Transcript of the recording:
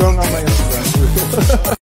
strong on my Instagram.